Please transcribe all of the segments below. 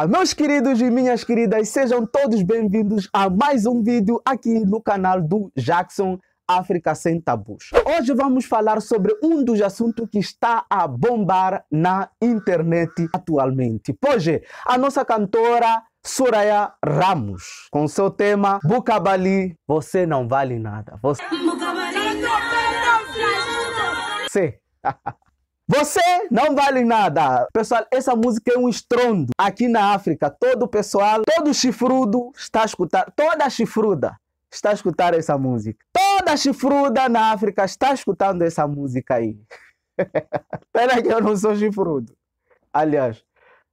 Olá, meus queridos e minhas queridas, sejam todos bem-vindos a mais um vídeo aqui no canal do Jackson África Sem Tabus. Hoje vamos falar sobre um dos assuntos que está a bombar na internet atualmente. Pois é, a nossa cantora Soraya Ramos, com seu tema Bucabali, você não vale nada. Você... Você... Você não vale nada. Pessoal, essa música é um estrondo. Aqui na África, todo o pessoal, todo chifrudo está a escutar, toda chifruda está a escutar essa música. Toda chifruda na África está escutando essa música aí. Pena que eu não sou chifrudo. Aliás,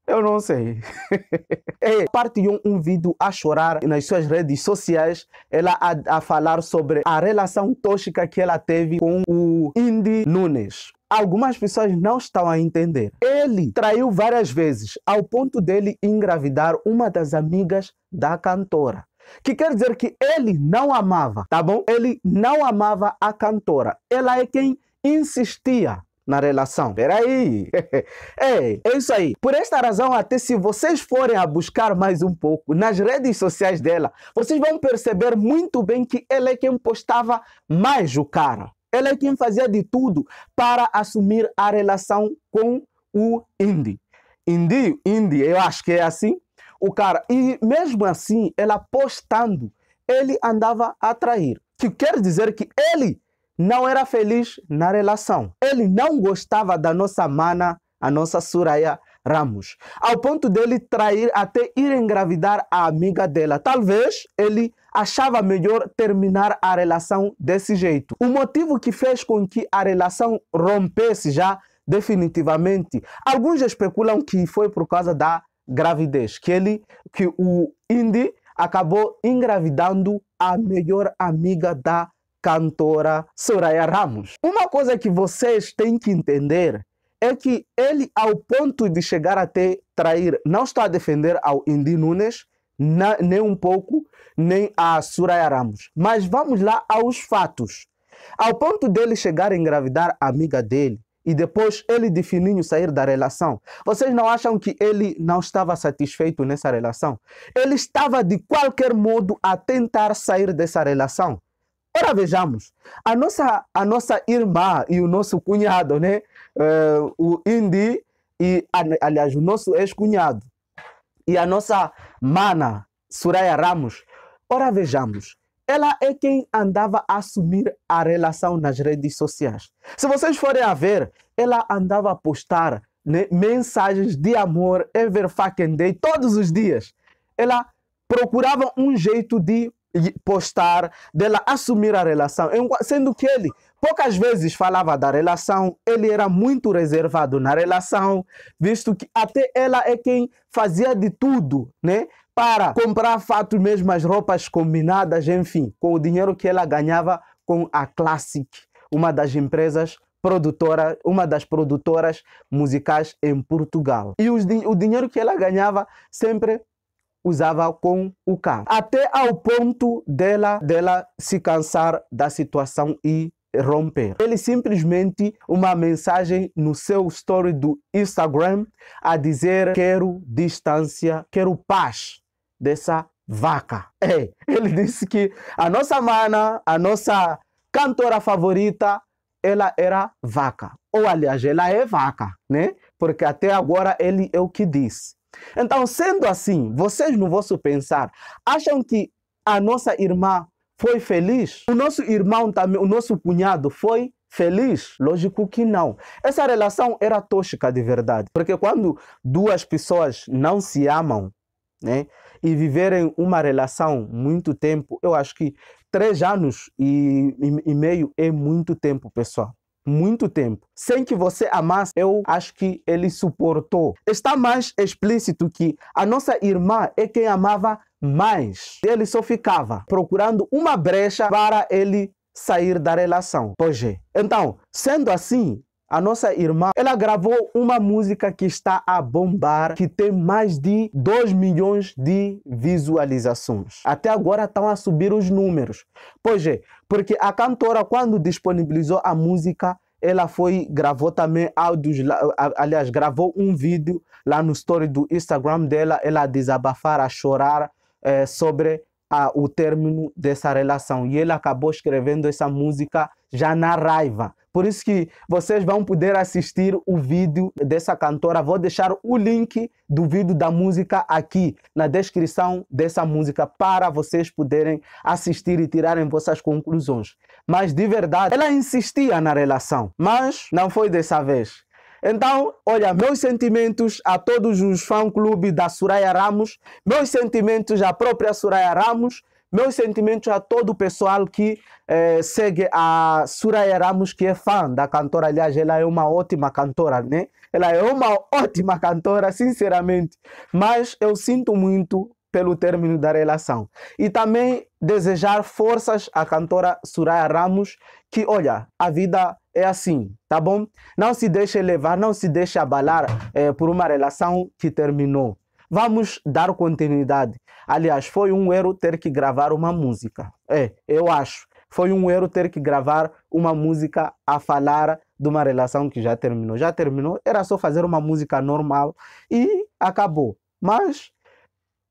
eu não sei. é, partilhou um vídeo a chorar nas suas redes sociais, ela a, a falar sobre a relação tóxica que ela teve com o Indy Nunes algumas pessoas não estão a entender. Ele traiu várias vezes, ao ponto dele engravidar uma das amigas da cantora. Que quer dizer que ele não amava, tá bom? Ele não amava a cantora. Ela é quem insistia na relação. Peraí. é, é isso aí. Por esta razão, até se vocês forem a buscar mais um pouco nas redes sociais dela, vocês vão perceber muito bem que ela é quem postava mais o cara. Ela é quem fazia de tudo para assumir a relação com o Indy. Indy, Indy, eu acho que é assim. O cara, e mesmo assim, ela postando, ele andava a trair. Que quer dizer que ele não era feliz na relação. Ele não gostava da nossa mana, a nossa Suraya Ramos, ao ponto dele trair até ir engravidar a amiga dela. Talvez ele achava melhor terminar a relação desse jeito. O motivo que fez com que a relação rompesse já definitivamente, alguns especulam que foi por causa da gravidez, que ele, que o Indy acabou engravidando a melhor amiga da cantora Soraya Ramos. Uma coisa que vocês têm que entender é que ele, ao ponto de chegar até trair, não está a defender ao Indy Nunes, na, nem um pouco, nem a Suraya Ramos. Mas vamos lá aos fatos. Ao ponto dele chegar a engravidar a amiga dele e depois ele de fininho sair da relação, vocês não acham que ele não estava satisfeito nessa relação? Ele estava de qualquer modo a tentar sair dessa relação. Ora, vejamos, a nossa, a nossa irmã e o nosso cunhado, né? Uh, o Indy e, aliás, o nosso ex-cunhado e a nossa mana, Suraya Ramos, ora vejamos, ela é quem andava a assumir a relação nas redes sociais. Se vocês forem a ver, ela andava a postar né, mensagens de amor every fucking day, todos os dias. Ela procurava um jeito de postar, dela assumir a relação, sendo que ele poucas vezes falava da relação, ele era muito reservado na relação, visto que até ela é quem fazia de tudo, né? Para comprar fato mesmo as roupas combinadas, enfim, com o dinheiro que ela ganhava com a Classic, uma das empresas produtora, uma das produtoras musicais em Portugal. E os, o dinheiro que ela ganhava sempre usava com o carro. Até ao ponto dela, dela se cansar da situação e romper. Ele simplesmente uma mensagem no seu story do Instagram a dizer quero distância, quero paz dessa vaca. É, ele disse que a nossa mana, a nossa cantora favorita, ela era vaca. Ou aliás, ela é vaca, né? Porque até agora ele é o que disse. Então, sendo assim, vocês no vosso pensar acham que a nossa irmã foi feliz? O nosso irmão também, o nosso cunhado foi feliz? Lógico que não. Essa relação era tóxica de verdade, porque quando duas pessoas não se amam, né, e viverem uma relação muito tempo, eu acho que três anos e, e, e meio é muito tempo, pessoal muito tempo, sem que você amasse, eu acho que ele suportou. Está mais explícito que a nossa irmã é quem amava mais. Ele só ficava procurando uma brecha para ele sair da relação. Pois é. Então, sendo assim, a nossa irmã, ela gravou uma música que está a bombar, que tem mais de 2 milhões de visualizações. Até agora estão a subir os números. Pois é, porque a cantora, quando disponibilizou a música, ela foi, gravou também áudios, aliás, gravou um vídeo lá no story do Instagram dela, ela desabafar, a chorar é, sobre a, o término dessa relação. E ele acabou escrevendo essa música já na raiva. Por isso que vocês vão poder assistir o vídeo dessa cantora. Vou deixar o link do vídeo da música aqui na descrição dessa música para vocês poderem assistir e tirarem vossas conclusões. Mas de verdade, ela insistia na relação, mas não foi dessa vez. Então, olha, meus sentimentos a todos os fã-clube da Soraya Ramos, meus sentimentos à própria Soraya Ramos, meus sentimentos a todo o pessoal que eh, segue a Soraya Ramos, que é fã da cantora. Aliás, ela é uma ótima cantora, né? Ela é uma ótima cantora, sinceramente. Mas eu sinto muito pelo término da relação. E também desejar forças à cantora Soraya Ramos, que, olha, a vida é assim, tá bom? Não se deixe levar, não se deixe abalar eh, por uma relação que terminou. Vamos dar continuidade. Aliás, foi um erro ter que gravar uma música. É, eu acho. Foi um erro ter que gravar uma música a falar de uma relação que já terminou. Já terminou, era só fazer uma música normal e acabou. Mas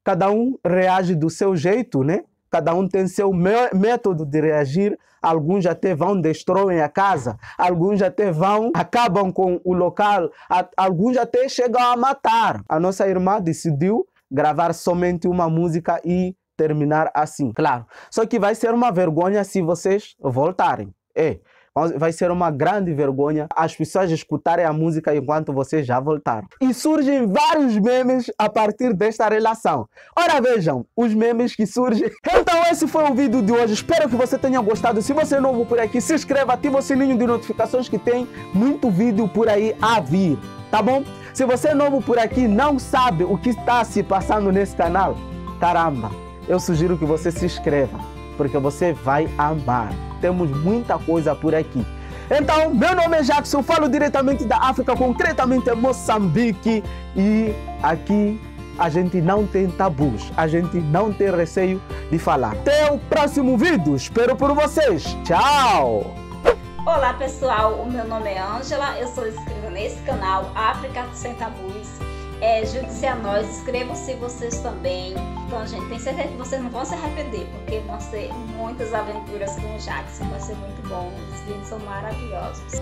cada um reage do seu jeito, né? Cada um tem seu método de reagir. Alguns até vão, destroem a casa. Alguns até vão, acabam com o local. Alguns até chegam a matar. A nossa irmã decidiu gravar somente uma música e terminar assim. Claro. Só que vai ser uma vergonha se vocês voltarem. É. Vai ser uma grande vergonha as pessoas escutarem a música enquanto vocês já voltaram. E surgem vários memes a partir desta relação. Ora vejam, os memes que surgem. Então esse foi o vídeo de hoje. Espero que você tenha gostado. Se você é novo por aqui, se inscreva, ativa o sininho de notificações que tem muito vídeo por aí a vir. Tá bom? Se você é novo por aqui não sabe o que está se passando nesse canal, caramba, eu sugiro que você se inscreva, porque você vai amar temos muita coisa por aqui. Então, meu nome é Jackson, falo diretamente da África, concretamente Moçambique, e aqui a gente não tem tabus, a gente não tem receio de falar. Até o próximo vídeo, espero por vocês. Tchau! Olá pessoal, o meu nome é Ângela, eu sou inscrita nesse canal África Sem Tabus é, junte-se a nós, inscrevam-se vocês também. Então, gente, tenho certeza que vocês não vão se arrepender, porque vão ser muitas aventuras com o Jackson, vai ser muito bom. Os vídeos são maravilhosos.